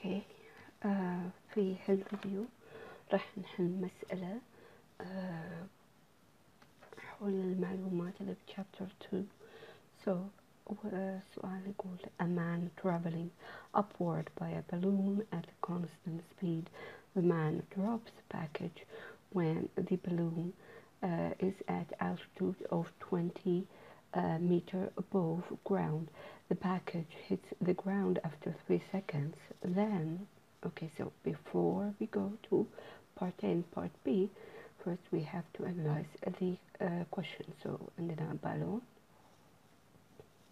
اوكي آه في هالفيديو راح نحل مسألة آه حول المعلومات اللي بشابتر 2 so السؤال يقول a man traveling upward by a balloon at a constant speed the man drops the package when the balloon uh, is at altitude of 20 uh, meter above ground the package hits the ground after 3 seconds then okay so before we go to part A and part B first we have to analyze the uh, question so عندنا بالون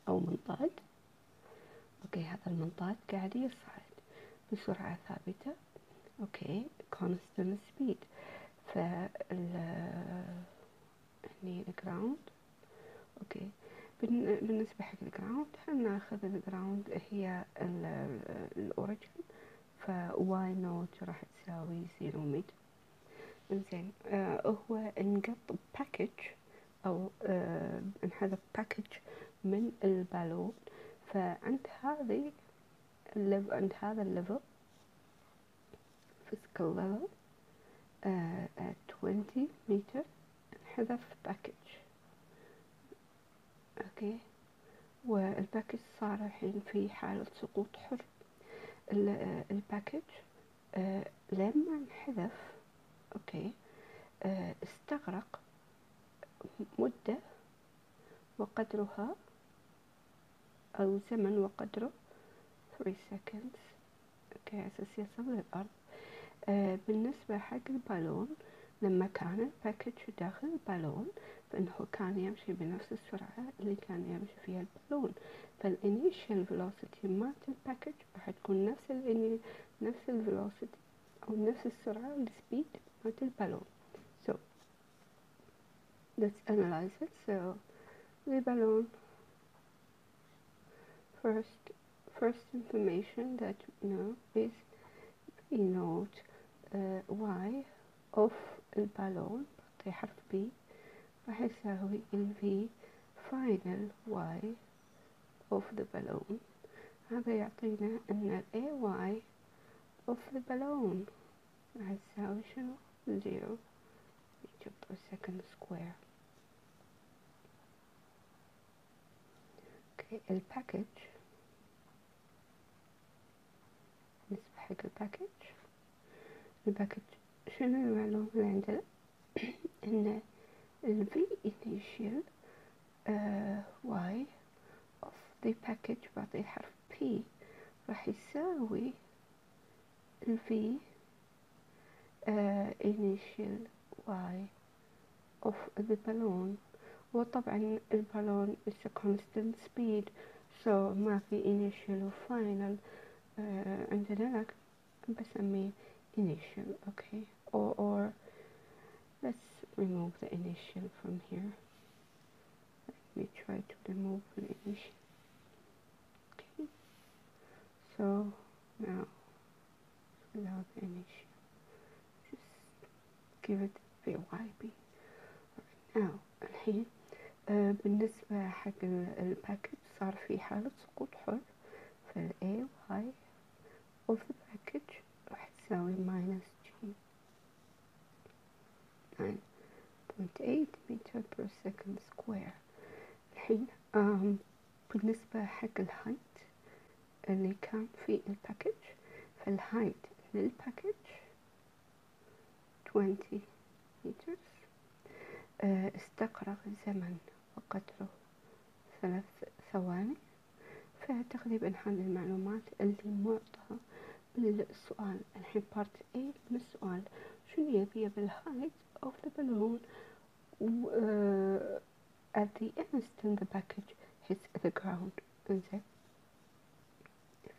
أو منطاد أوكي هذا المنطاد قاعد يصعد بسرعة ثابتة أوكي constant speed فال هني الجراوند okay. بالنسبة حق الجراوند حناخذ الجراوند هي الأوريجن فواي نوت راح تساوي زيرو متر إنزين آه هو إنقط package أو آه انحذف package من ال balloon. فعند هذه ال lev عند هذا ال level physical level uh, at 20 متر انحذف package okay. وال package صار الحين في حالة سقوط حر. ال package آه لما انحذف okay آه استغرق مدة وقدرها أو زمن وقدره 3 seconds okay أساس يصل للأرض. آه بالنسبة حق ال balloon لما كان ال package داخل ال balloon فإنه كان يمشي بنفس السرعة اللي كان يمشي فيها ال balloon. فال initial velocity مالت ال package راح تكون نفس ال نفس ال velocity أو نفس السرعة ال speed مالت ال balloon. So let's analyze it. So the balloon first first information that we know is we note uh, y of البالون بعطي حرف B. راح يساوي ال V final y of the balloon هذا يعطينا ان ال AY of the balloon راح يساوي شنو zero meter per second square اوكي الباكج نسبة حق الباكج الباكج شنو المعلومة اللي عندنا ان ال V initial uh, Y of the package بعطيه حرف P راح يساوي ال V uh, initial Y of the balloon وطبعا البالون is a constant speed so ما في initial و final uh, عندنا لك بسميه initial okay or, or let's remove the initial from here let me try to remove the initial okay so now without the initial just give it the YB now الحين آه بالنسبة حق الباكج صار في حالة سقوط حر فال AY of the package راح تساوي minus G 9.8 meter per second square. الحين um, بالنسبة حق ال height اللي كان في ال package فال height لل package 20 meters uh, استغرق زمن وقدره ثلاث ثواني. فتقريبا هذه المعلومات اللي معطى بالسؤال الحين بارت A من السؤال شنو يبي بالهايت of the balloon uh, at the instant the package hits the ground انزين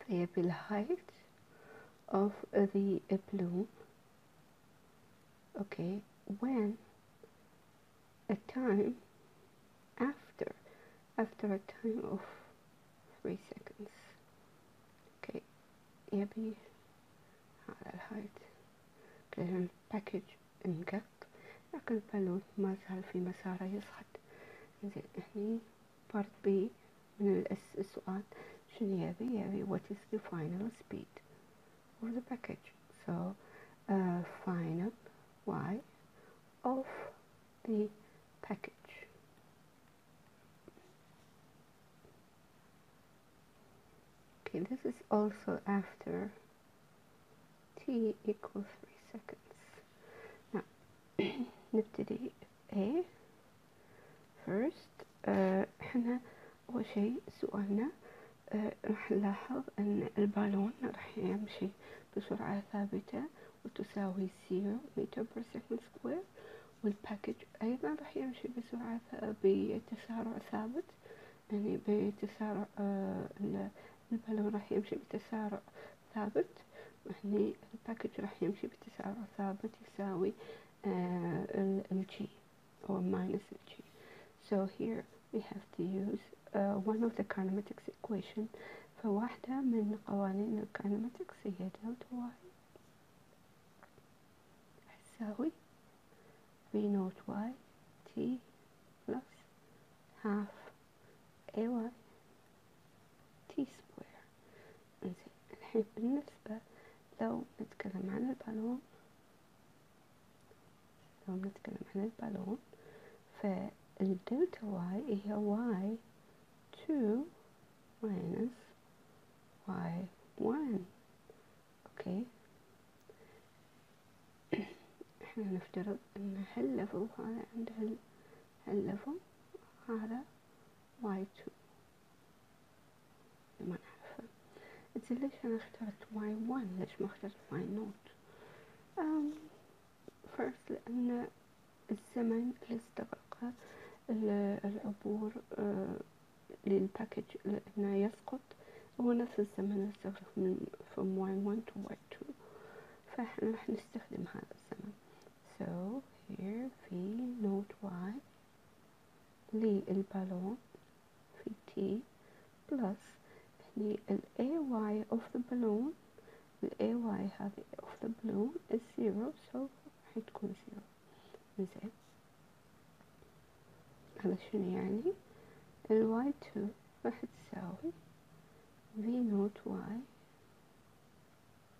فيبي الهايت of the balloon okay when a time after after a time of 3 seconds okay يبي هذا الهايت لأن الباكج انقط لكن البالون ما زال في مساره يصعد زين هني بارت بي من السؤال شنو يبي يبي what is the final speed of the package so uh, final y of the package okay this is also after t equals 3 seconds now نبتدي A first uh, إحنا أول شيء سؤالنا uh, راح نلاحظ أن ال balloon راح يمشي بسرعة ثابتة وتساوي 0 meter per second square وال package أيضا راح يمشي بسرعة بتسارع ثابت يعني بتسارع uh, البالون راح يمشي بتسارع ثابت يعني ال package راح يمشي بتسارع ثابت يساوي الجي or minus g. So here we have to use uh, one of the kinematics equation. فواحدة من قوانين ال kinematics هي delta y. تساوي v naught y t plus half a y t square. إنزين الحين بالنسبة لو نتكلم عن ال balloon لو نتكلم عن ال balloon فال delta y هي y 2 minus y 1 okay إحنا نفترض إن هال level هذا عند هال هال level هذا y 2 ما نعرفه. انت ليش أنا اخترت y 1 ليش ما اخترت y naught um, first لأن الزمن اللي استغرقه العبور لل package لأنه يسقط. هو نفس الزمن من from y1 to y2 فإحنا راح نستخدم هذا الزمن. So here v naught y لل balloon في t plus. يعني ال ay of the balloon ال ay هذه of the balloon is zero so راح تكون zero زين. هذا شنو يعني؟ الواي تو راح تساوي في نوت واي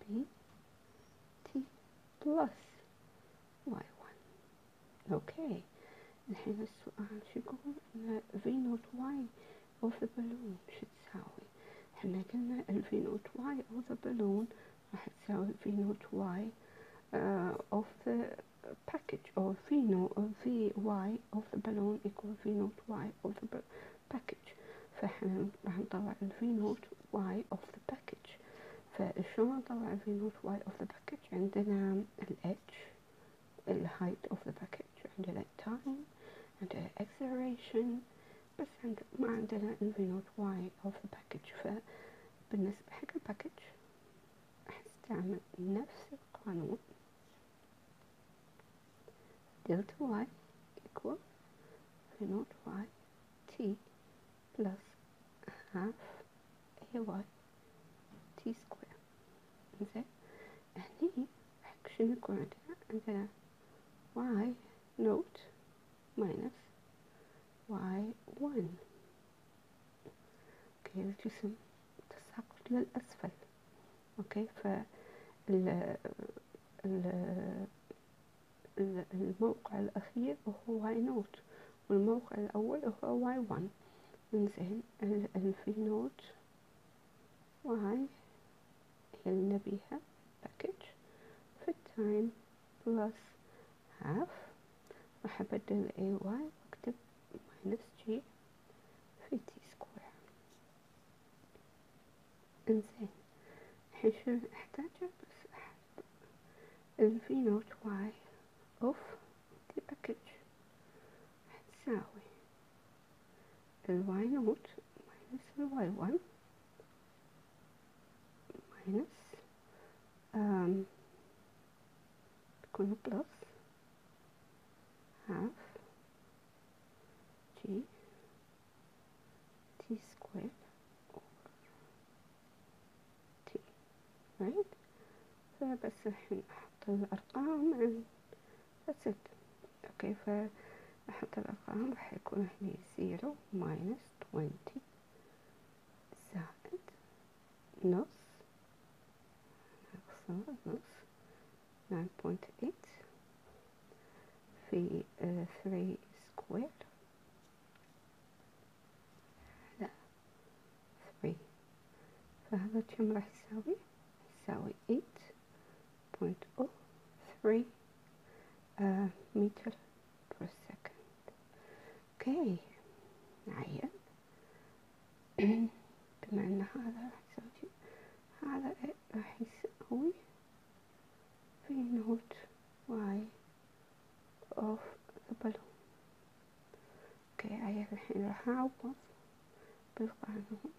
بي تي بلس واي وان اوكي الحين السؤال شو يقول ان في نوت واي اوف ذا بالون شو تساوي احنا قلنا الفي نوت واي اوف ذا بالون راح تساوي في نوت واي uh, of the package or v naught or vy of the balloon equal v naught y of the package فاحنا راح نطلع ال v naught y of the package فشلون نطلع ال v naught y of the package عندنا ال h ال height of the package عندنا time عندنا acceleration بس عند ما عندنا ال v naught y of the package فبالنسبة حق الباكج راح استعمل نفس القانون delta y equal v naught y t plus half ay t square. Is it? Any I'm gonna y note minus y1. Okay, let's do some تساقط للأسفل. Okay, for الموقع الأخير هو y note والموقع الأول هو y1. انزين الفي نوت. واي وهاي هلنا بيها باكج في التايم بلس هاف. راح أبدل اي واي وأكتب ماينس جي في تي سكوير انزين الحين شنو أحتاجه؟ بس أحط ال v naught y of the package تساوي ال y naught minus ال y one minus تكون plus half g t square t right فبس الحين أحط الأرقام عن it. okay فأحط الأرقام راح يكون هني zero minus twenty زائد نص نص 9.8 في 3 square لا 3 فهذا كم راح يساوي يساوي 8.03 uh, متر per second اوكي نعين بما ان هذا راح يساوي هذا راح يساوي في نوت y of the balloon اوكي هاي الحين راح اعوض بالقانون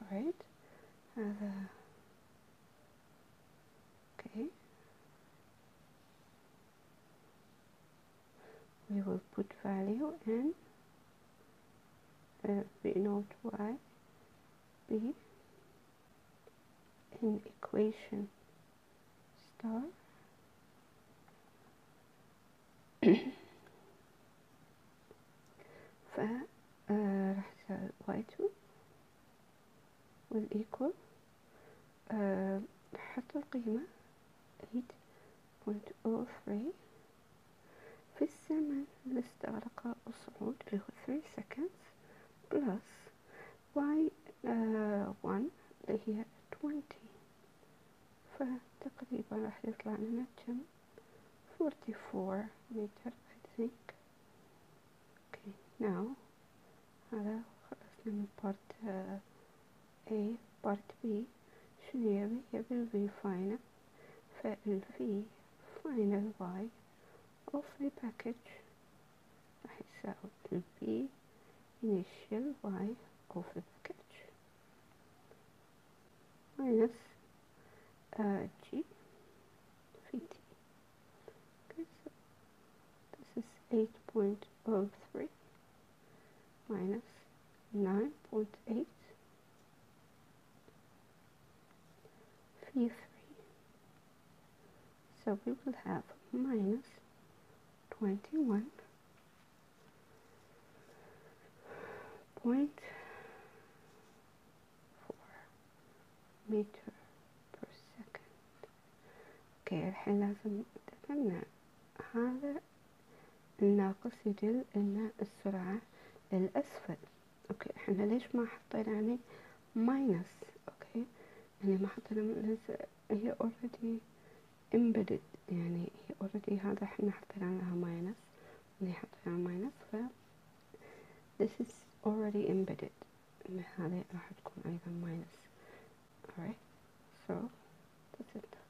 alright هذا اوكي we will put value in uh, v naught y b. In equation star. ف راح تساوي y2 will equal نحط القيمة 8.03 في الزمن اللي استغرقه الصعود اللي هو 3 seconds. plus y uh, 1 here initial Y of the package. Minus uh, G V T. Okay so this is 8.03 minus 9.8 V3 so we will have minus 21 point four meter per second. okay الحين لازم نتمنى هذا الناقص يدل إن السرعة للأسفل okay إحنا ليش ما حطينا يعني minus okay يعني ما حطينا ليس هي already embedded. يعني هي already هذا إحنا حطينا لها minus اللي حطينا minus ف this is already embedded ان هذه راح تكون ايضا ماينس alright so that's it thank you